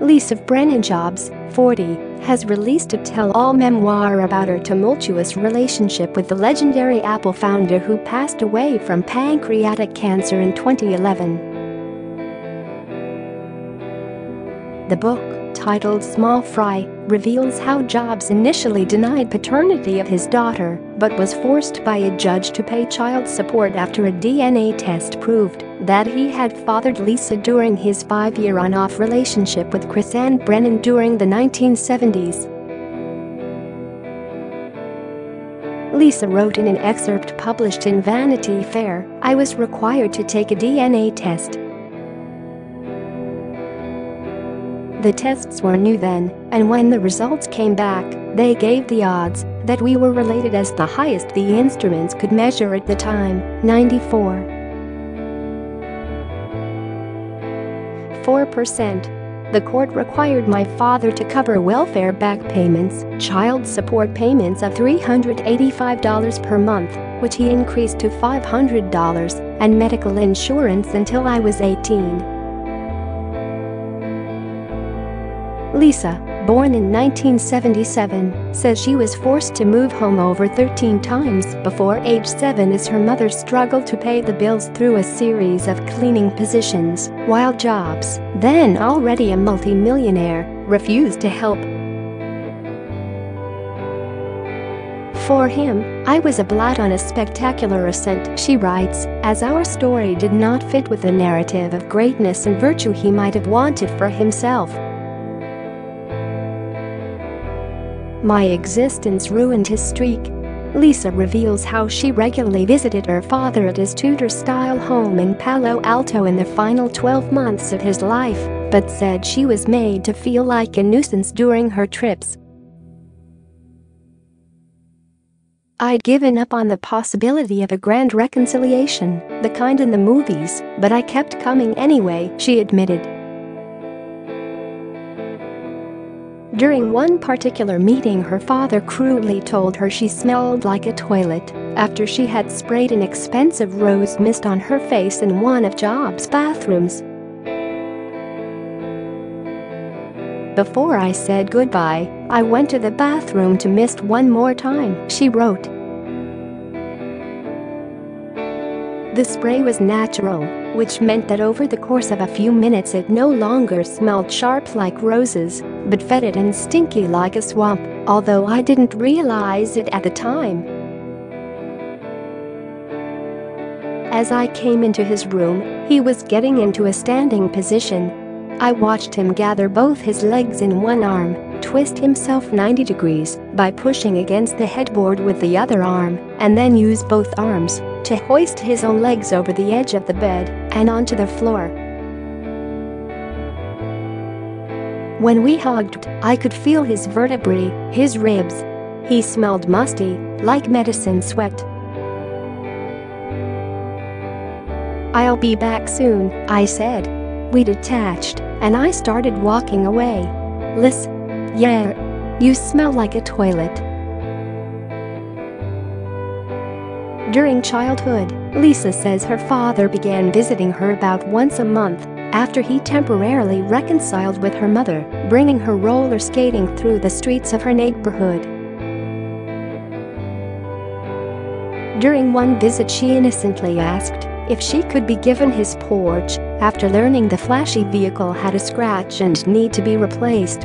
Lisa Brennan Jobs, 40, has released a tell-all memoir about her tumultuous relationship with the legendary Apple founder who passed away from pancreatic cancer in 2011. The book, titled Small Fry, reveals how Jobs initially denied paternity of his daughter but was forced by a judge to pay child support after a DNA test proved that he had fathered Lisa during his five-year on-off relationship with Chrisann Brennan during the 1970s. Lisa wrote in an excerpt published in Vanity Fair, I was required to take a DNA test The tests were new then, and when the results came back, they gave the odds that we were related as the highest the instruments could measure at the time, 94. 4%. The court required my father to cover welfare back payments, child support payments of $385 per month, which he increased to $500, and medical insurance until I was 18. Lisa, born in 1977, says she was forced to move home over 13 times before age 7 as her mother struggled to pay the bills through a series of cleaning positions, while Jobs, then already a multi-millionaire, refused to help. For him, I was a blot on a spectacular ascent, she writes, as our story did not fit with the narrative of greatness and virtue he might have wanted for himself. My existence ruined his streak. Lisa reveals how she regularly visited her father at his Tudor-style home in Palo Alto in the final 12 months of his life, but said she was made to feel like a nuisance during her trips. I'd given up on the possibility of a grand reconciliation, the kind in the movies, but I kept coming anyway, she admitted. During one particular meeting her father cruelly told her she smelled like a toilet after she had sprayed an expensive rose mist on her face in one of Jobs' bathrooms. Before I said goodbye, I went to the bathroom to mist one more time, she wrote. The spray was natural, which meant that over the course of a few minutes it no longer smelled sharp like roses, but fetid and stinky like a swamp, although I didn't realize it at the time. As I came into his room, he was getting into a standing position. I watched him gather both his legs in one arm, twist himself 90 degrees by pushing against the headboard with the other arm, and then use both arms to hoist his own legs over the edge of the bed and onto the floor. When we hugged, I could feel his vertebrae, his ribs. He smelled musty, like medicine sweat. I'll be back soon, I said. We detached, and I started walking away. Liz. Yeah. You smell like a toilet. During childhood, Lisa says her father began visiting her about once a month after he temporarily reconciled with her mother, bringing her roller skating through the streets of her neighborhood. During one visit she innocently asked if she could be given his Porsche after learning the flashy vehicle had a scratch and need to be replaced.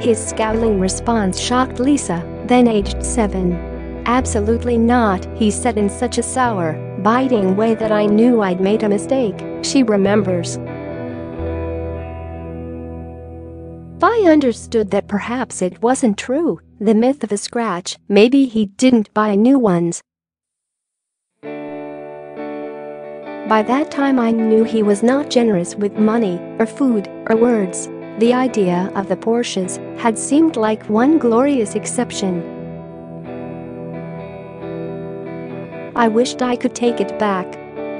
His scowling response shocked Lisa, then aged 7. Absolutely not, he said in such a sour, biting way that I knew I'd made a mistake, she remembers. I understood that perhaps it wasn't true, the myth of a scratch, maybe he didn't buy new ones. By that time I knew he was not generous with money, or food, or words. The idea of the Porsches had seemed like one glorious exception. I wished I could take it back.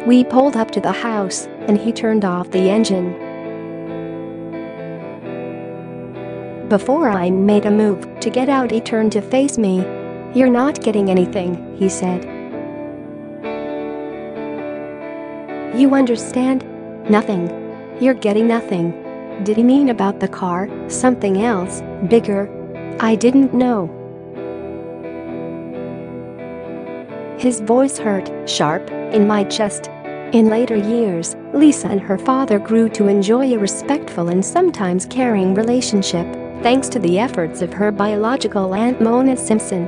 We pulled up to the house, and he turned off the engine. Before I made a move to get out he turned to face me. You're not getting anything, he said. You understand? Nothing. You're getting nothing. Did he mean about the car, something else, bigger? I didn't know. His voice hurt, sharp, in my chest. In later years, Lisa and her father grew to enjoy a respectful and sometimes caring relationship, thanks to the efforts of her biological aunt Mona Simpson.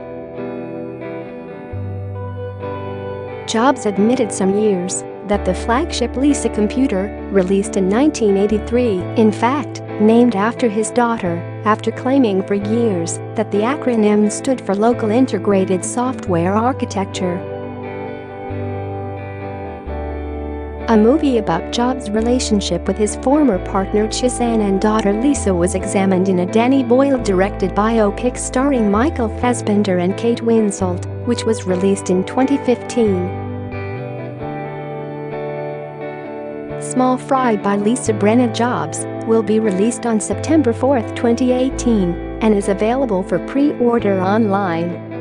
Jobs admitted some years that the flagship Lisa computer, released in 1983, in fact, named after his daughter, after claiming for years that the acronym stood for Local Integrated Software Architecture. A movie about Jobs' relationship with his former partner Chrisann and daughter Lisa was examined in a Danny Boyle-directed biopic starring Michael Fassbender and Kate Winslet, which was released in 2015. Small Fry by Lisa Brennan Jobs will be released on September 4, 2018 and is available for pre-order online.